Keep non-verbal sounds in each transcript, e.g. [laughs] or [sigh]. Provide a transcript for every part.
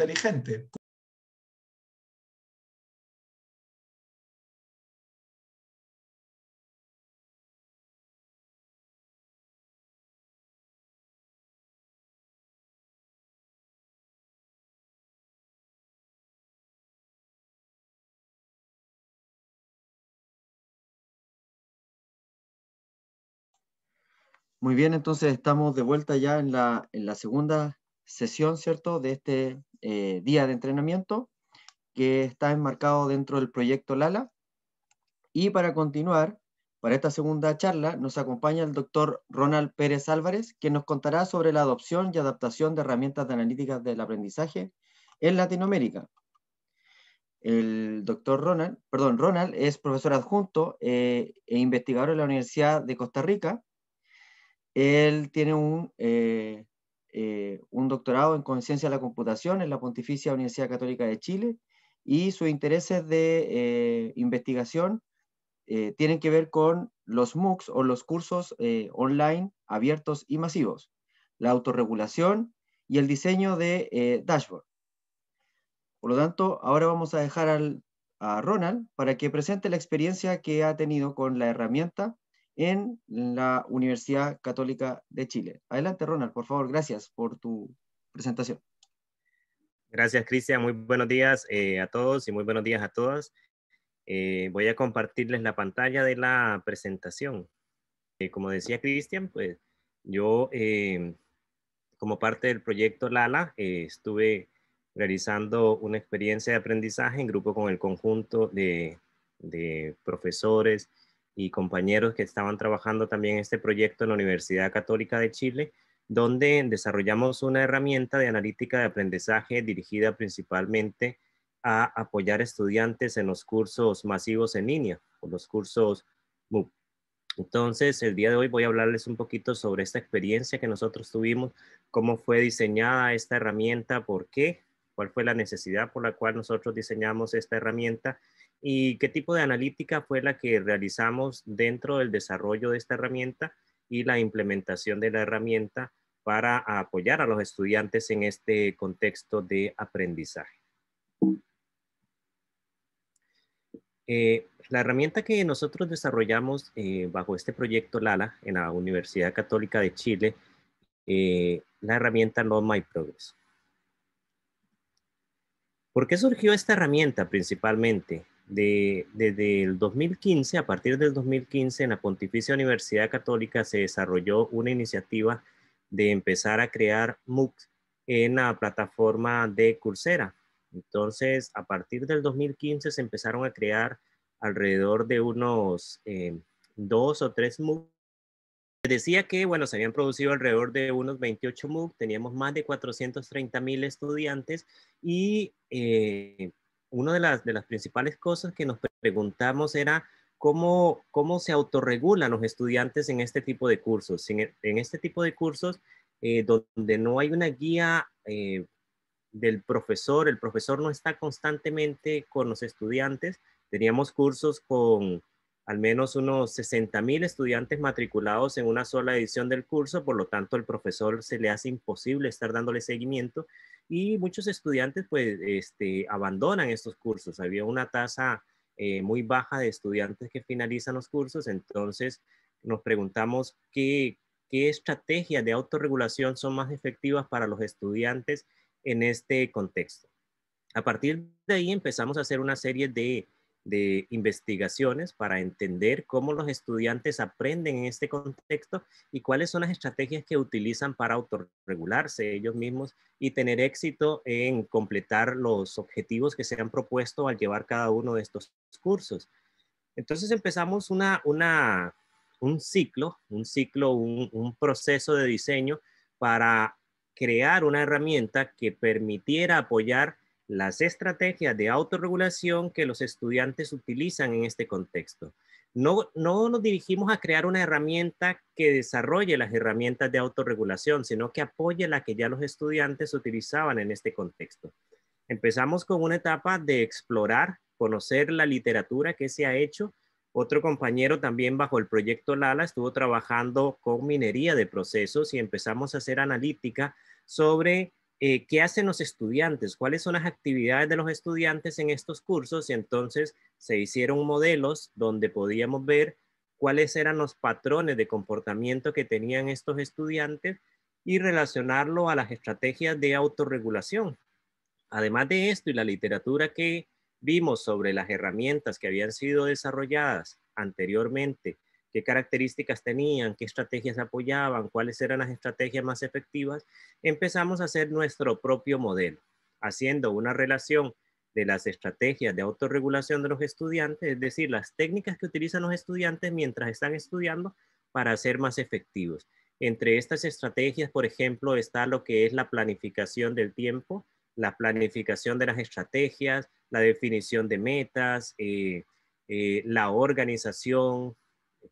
inteligente. Muy bien, entonces estamos de vuelta ya en la, en la segunda sesión, ¿cierto?, de este eh, día de entrenamiento que está enmarcado dentro del proyecto LALA. Y para continuar, para esta segunda charla, nos acompaña el doctor Ronald Pérez Álvarez, que nos contará sobre la adopción y adaptación de herramientas de analítica del aprendizaje en Latinoamérica. El doctor Ronald, perdón, Ronald es profesor adjunto eh, e investigador en la Universidad de Costa Rica él tiene un, eh, eh, un doctorado en conciencia de la computación en la Pontificia Universidad Católica de Chile y sus intereses de eh, investigación tienen que ver con los MOOCs o los cursos online abiertos y masivos, la autorregulación y el diseño de dashboard. Por lo tanto, ahora vamos a dejar al, a Ronald para que presente la experiencia que ha tenido con la herramienta en la Universidad Católica de Chile. Adelante, Ronald, por favor, gracias por tu presentación. Gracias, Cristian. Muy buenos días eh, a todos y muy buenos días a todas. Eh, voy a compartirles la pantalla de la presentación. Eh, como decía Cristian, pues yo, como parte del proyecto LALA, estuve realizando una experiencia de aprendizaje en grupo con el conjunto de, de profesores, y compañeros que estaban trabajando también este proyecto en la Universidad Católica de Chile, donde desarrollamos una herramienta de analítica de aprendizaje dirigida principalmente a apoyar estudiantes en los cursos masivos en línea, o los cursos MOOC. Entonces, el día de hoy voy a hablarles un poquito sobre esta experiencia que nosotros tuvimos, cómo fue diseñada esta herramienta, por qué, cuál fue la necesidad por la cual nosotros diseñamos esta herramienta y qué tipo de analítica fue la que realizamos dentro del desarrollo de esta herramienta y la implementación de la herramienta para apoyar a los estudiantes en este contexto de aprendizaje. Eh, la herramienta que nosotros desarrollamos eh, bajo este proyecto LALA en la Universidad Católica de Chile, eh, la herramienta Know My Progress. ¿Por qué surgió esta herramienta principalmente? Desde el 2015, a partir del 2015, en la Pontificia Universidad Católica se desarrolló una iniciativa de empezar a crear MOOCs en la plataforma de Coursera. Entonces, a partir del 2015 se empezaron a crear alrededor de unos eh, dos o tres MOOCs. Decía que, bueno, se habían producido alrededor de unos 28 MOOCs, teníamos más de 430 mil estudiantes y eh, una de las, principales cosas que nos preguntamos era cómo, cómo se autorregulan los estudiantes en este tipo de cursos. En, en este tipo de cursos eh, donde no hay una guía eh, del profesor, el profesor no está constantemente con los estudiantes. Teníamos cursos con al menos unos 60 mil estudiantes matriculados en una sola edición del curso, por lo tanto el profesor se le hace imposible estar dándole seguimiento y muchos estudiantes pues este, abandonan estos cursos. Había una tasa eh, muy baja de estudiantes que finalizan los cursos, entonces nos preguntamos qué, qué estrategias de autorregulación son más efectivas para los estudiantes en este contexto. A partir de ahí empezamos a hacer una serie de de investigaciones para entender cómo los estudiantes aprenden en este contexto y cuáles son las estrategias que utilizan para autorregularse ellos mismos y tener éxito en completar los objetivos que se han propuesto al llevar cada uno de estos cursos. Entonces empezamos una, un ciclo, un ciclo, un proceso de diseño para crear una herramienta que permitiera apoyar las estrategias de autorregulación que los estudiantes utilizan en este contexto. No, no nos dirigimos a crear una herramienta que desarrolle las herramientas de autorregulación, sino que apoye la que ya los estudiantes utilizaban en este contexto. Empezamos con una etapa de explorar, conocer la literatura que se ha hecho. Otro compañero también bajo el proyecto Lala estuvo trabajando con minería de procesos y empezamos a hacer analítica sobre eh, qué hacen los estudiantes, cuáles son las actividades de los estudiantes en estos cursos y entonces se hicieron modelos donde podíamos ver cuáles eran los patrones de comportamiento que tenían estos estudiantes y relacionarlo a las estrategias de autorregulación. Además de esto y la literatura que vimos sobre las herramientas que habían sido desarrolladas anteriormente, qué características tenían, qué estrategias apoyaban, cuáles eran las estrategias más efectivas, empezamos a hacer nuestro propio modelo, haciendo una relación de las estrategias de autorregulación de los estudiantes, es decir, las técnicas que utilizan los estudiantes mientras están estudiando para ser más efectivos. Entre estas estrategias, por ejemplo, está lo que es la planificación del tiempo, la planificación de las estrategias, la definición de metas, eh, eh, la organización,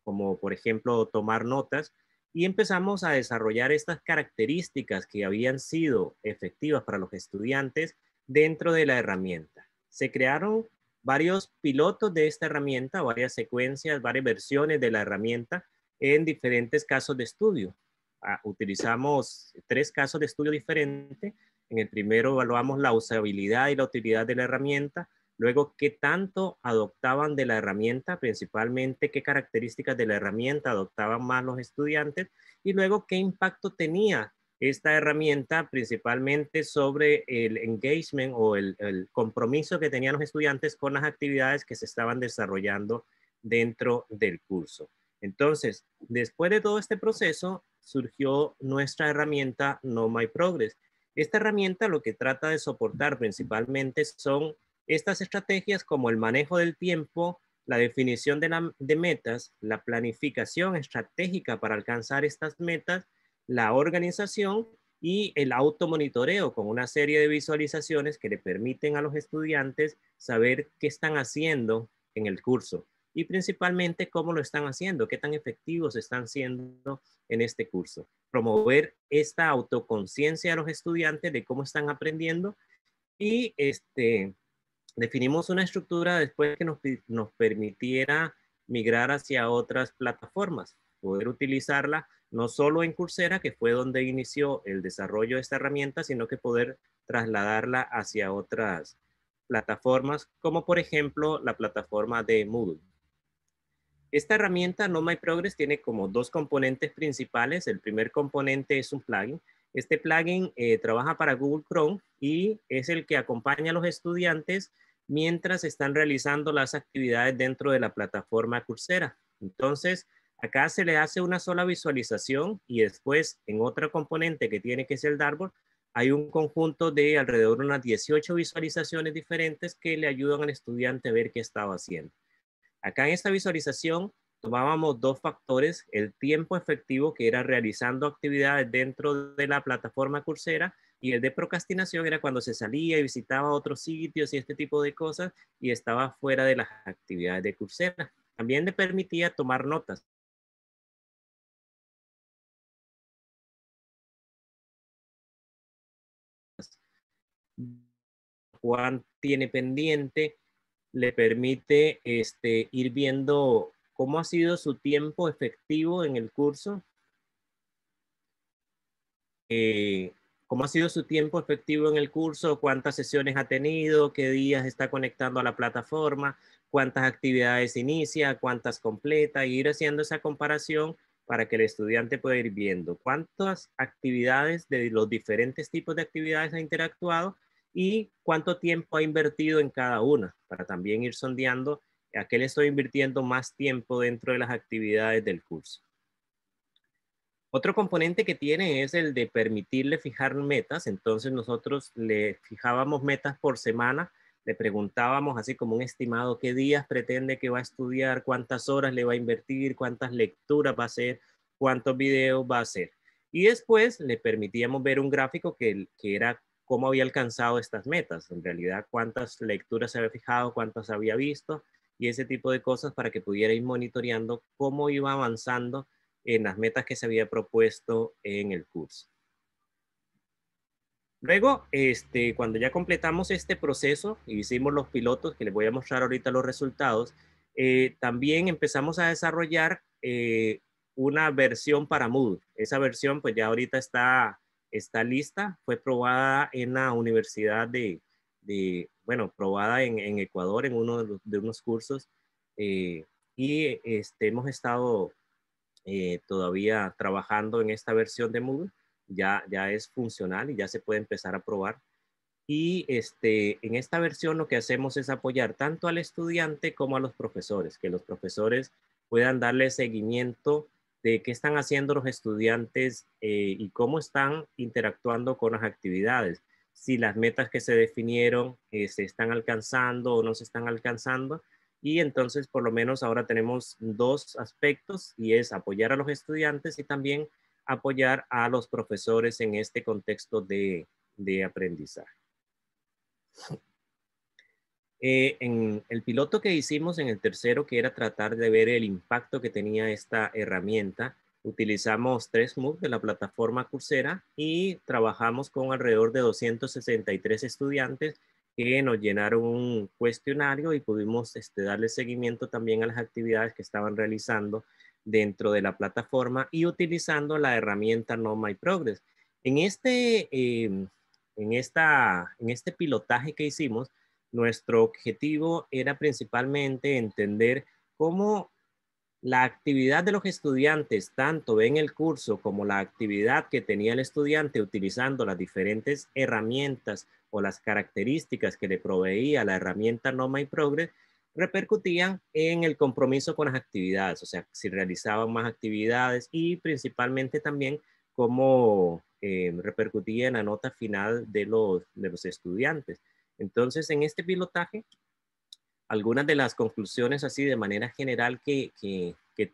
como por ejemplo tomar notas, y empezamos a desarrollar estas características que habían sido efectivas para los estudiantes dentro de la herramienta. Se crearon varios pilotos de esta herramienta, varias secuencias, varias versiones de la herramienta en diferentes casos de estudio. Ah, utilizamos tres casos de estudio diferentes. En el primero evaluamos la usabilidad y la utilidad de la herramienta. Luego, qué tanto adoptaban de la herramienta, principalmente qué características de la herramienta adoptaban más los estudiantes. Y luego, qué impacto tenía esta herramienta principalmente sobre el engagement o el, compromiso que tenían los estudiantes con las actividades que se estaban desarrollando dentro del curso. Entonces, después de todo este proceso, surgió nuestra herramienta No My Progress. Esta herramienta lo que trata de soportar principalmente son estas estrategias como el manejo del tiempo, la definición de, metas, la planificación estratégica para alcanzar estas metas, la organización y el automonitoreo con una serie de visualizaciones que le permiten a los estudiantes saber qué están haciendo en el curso y principalmente cómo lo están haciendo, qué tan efectivos están siendo en este curso. Promover esta autoconciencia a los estudiantes de cómo están aprendiendo y este, definimos una estructura después que nos, nos permitiera migrar hacia otras plataformas, poder utilizarla no solo en Coursera, que fue donde inició el desarrollo de esta herramienta, sino que poder trasladarla hacia otras plataformas, como por ejemplo la plataforma de Moodle. Esta herramienta No My Progress tiene como dos componentes principales. El primer componente es un plugin. Este plugin eh, trabaja para Google Chrome y es el que acompaña a los estudiantes mientras están realizando las actividades dentro de la plataforma Coursera. Entonces, Acá se le hace una sola visualización y después en otra componente que tiene que ser el Dartboard, hay un conjunto de alrededor de unas 18 visualizaciones diferentes que le ayudan al estudiante a ver qué estaba haciendo. Acá en esta visualización tomábamos dos factores, el tiempo efectivo que era realizando actividades dentro de la plataforma Coursera y el de procrastinación era cuando se salía y visitaba otros sitios y este tipo de cosas y estaba fuera de las actividades de Coursera. También le permitía tomar notas. Juan tiene pendiente, le permite este, ir viendo cómo ha sido su tiempo efectivo en el curso, eh, cómo ha sido su tiempo efectivo en el curso, cuántas sesiones ha tenido, qué días está conectando a la plataforma, cuántas actividades inicia, cuántas completa, y ir haciendo esa comparación para que el estudiante pueda ir viendo cuántas actividades de los diferentes tipos de actividades ha interactuado y cuánto tiempo ha invertido en cada una, para también ir sondeando a qué le estoy invirtiendo más tiempo dentro de las actividades del curso. Otro componente que tiene es el de permitirle fijar metas. Entonces nosotros le fijábamos metas por semana, le preguntábamos así como un estimado qué días pretende que va a estudiar, cuántas horas le va a invertir, cuántas lecturas va a hacer, cuántos videos va a hacer. Y después le permitíamos ver un gráfico que, que era cómo había alcanzado estas metas, en realidad cuántas lecturas se había fijado, cuántas había visto y ese tipo de cosas para que pudiera ir monitoreando cómo iba avanzando en las metas que se había propuesto en el curso. Luego, este, cuando ya completamos este proceso y hicimos los pilotos, que les voy a mostrar ahorita los resultados, eh, también empezamos a desarrollar eh, una versión para Moodle. Esa versión pues ya ahorita está está lista, fue probada en la Universidad de, bueno, probada en, Ecuador en uno de, unos cursos eh, y este, hemos estado eh, todavía trabajando en esta versión de Moodle, ya, ya es funcional y ya se puede empezar a probar. Y este, en esta versión lo que hacemos es apoyar tanto al estudiante como a los profesores, que los profesores puedan darle seguimiento de qué están haciendo los estudiantes eh, y cómo están interactuando con las actividades, si las metas que se definieron eh, se están alcanzando o no se están alcanzando. Y entonces, por lo menos ahora tenemos dos aspectos y es apoyar a los estudiantes y también apoyar a los profesores en este contexto de, de aprendizaje. [laughs] Eh, en el piloto que hicimos en el tercero, que era tratar de ver el impacto que tenía esta herramienta, utilizamos tres MOOC de la plataforma Coursera y trabajamos con alrededor de 263 estudiantes que nos llenaron un cuestionario y pudimos este, darle seguimiento también a las actividades que estaban realizando dentro de la plataforma y utilizando la herramienta No My Progress. En este, em, en esta, en este pilotaje que hicimos, nuestro objetivo era principalmente entender cómo la actividad de los estudiantes, tanto en el curso como la actividad que tenía el estudiante utilizando las diferentes herramientas o las características que le proveía la herramienta No My Progress, repercutían en el compromiso con las actividades, o sea, si realizaban más actividades y principalmente también cómo eh, repercutía en la nota final de los, de los estudiantes. Entonces, en este pilotaje, algunas de las conclusiones así de manera general que,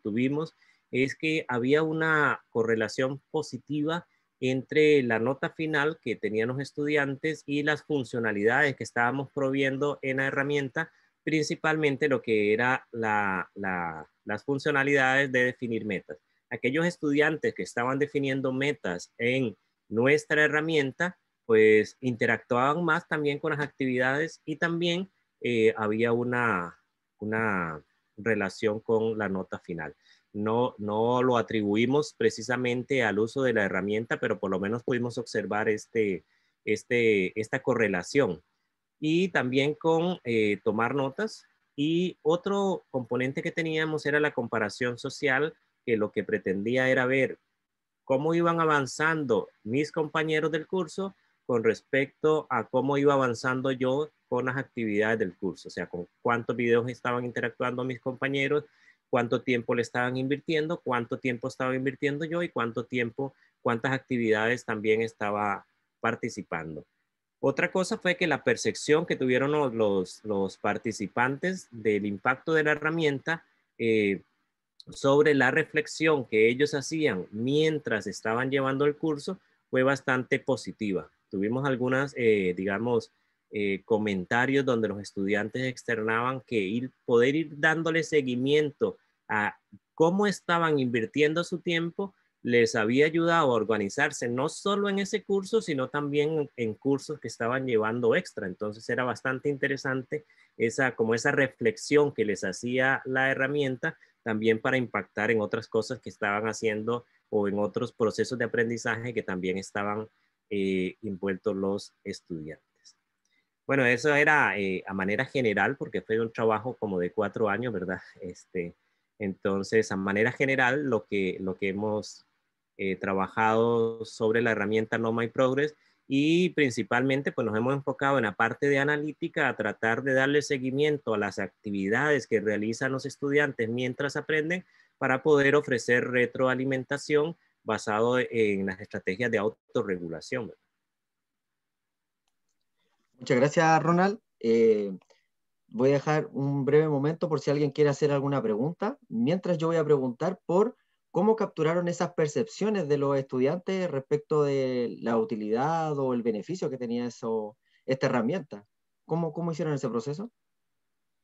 tuvimos es que había una correlación positiva entre la nota final que tenían los estudiantes y las funcionalidades que estábamos proviendo en la herramienta, principalmente lo que era las funcionalidades de definir metas. Aquellos estudiantes que estaban definiendo metas en nuestra herramienta pues interactuaban más también con las actividades y también eh, había una, una relación con la nota final. No, no lo atribuimos precisamente al uso de la herramienta, pero por lo menos pudimos observar este, este, esta correlación. Y también con eh, tomar notas. Y otro componente que teníamos era la comparación social, que lo que pretendía era ver cómo iban avanzando mis compañeros del curso con respecto a cómo iba avanzando yo con las actividades del curso, o sea, con cuántos videos estaban interactuando mis compañeros, cuánto tiempo le estaban invirtiendo, cuánto tiempo estaba invirtiendo yo y cuánto tiempo, cuántas actividades también estaba participando. Otra cosa fue que la percepción que tuvieron los, los, participantes del impacto de la herramienta eh, sobre la reflexión que ellos hacían mientras estaban llevando el curso fue bastante positiva tuvimos algunas, eh, digamos, eh, comentarios donde los estudiantes externaban que ir, poder ir dándole seguimiento a cómo estaban invirtiendo su tiempo les había ayudado a organizarse no solo en ese curso, sino también en cursos que estaban llevando extra. Entonces era bastante interesante esa, como esa reflexión que les hacía la herramienta también para impactar en otras cosas que estaban haciendo o en otros procesos de aprendizaje que también estaban eh, envueltos los estudiantes. Bueno, eso era eh, a manera general porque fue un trabajo como de cuatro años, ¿verdad? [laughs] Este, entonces, a manera general, lo que, lo que hemos eh, trabajado sobre la herramienta No My Progress y principalmente pues nos hemos enfocado en la parte de analítica a tratar de darle seguimiento a las actividades que realizan los estudiantes mientras aprenden para poder ofrecer retroalimentación basado en las estrategias de autorregulación. Muchas gracias, Ronald. Eh, voy a dejar un breve momento por si alguien quiere hacer alguna pregunta, mientras yo voy a preguntar por cómo capturaron esas percepciones de los estudiantes respecto de la utilidad o el beneficio que tenía eso, esta herramienta. ¿Cómo, cómo hicieron ese proceso?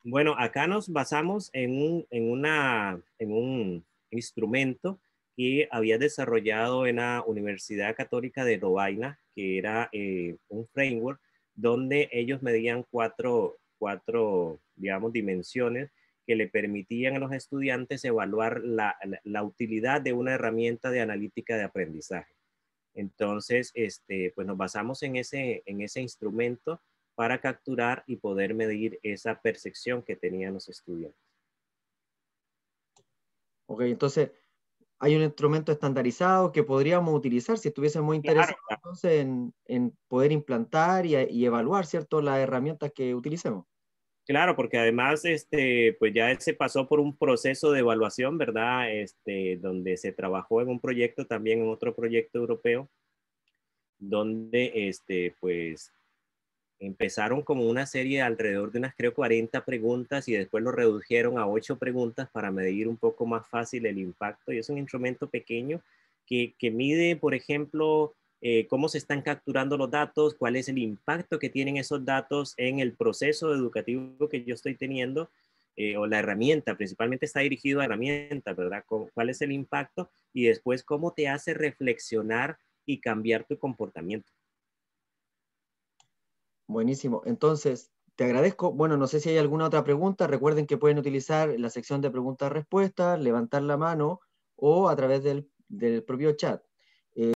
Bueno, acá nos basamos en un, instrumento que había desarrollado en la Universidad Católica de Lovaina, que era eh, un framework donde ellos medían cuatro, cuatro, digamos, dimensiones que le permitían a los estudiantes evaluar la, la, utilidad de una herramienta de analítica de aprendizaje. Entonces, este, pues nos basamos en ese, en ese instrumento para capturar y poder medir esa percepción que tenían los estudiantes. Ok, entonces hay un instrumento estandarizado que podríamos utilizar si estuviésemos interesados en, en, poder implantar y, y, evaluar, ¿cierto?, las herramientas que utilicemos. Claro, porque además, este, pues ya se pasó por un proceso de evaluación, ¿verdad? Este, donde se trabajó en un proyecto, también en otro proyecto europeo, donde, este, pues, empezaron como una serie alrededor de unas, creo, 40 preguntas y después lo redujeron a 8 preguntas para medir un poco más fácil el impacto. Y es un instrumento pequeño que, que mide, por ejemplo, eh, cómo se están capturando los datos, cuál es el impacto que tienen esos datos en el proceso educativo que yo estoy teniendo, eh, o la herramienta, principalmente está dirigido a herramienta, ¿verdad? ¿Cuál es el impacto? Y después, cómo te hace reflexionar y cambiar tu comportamiento. Buenísimo. Entonces, te agradezco. Bueno, no sé si hay alguna otra pregunta. Recuerden que pueden utilizar la sección de preguntas-respuestas, levantar la mano o a través del, del propio chat.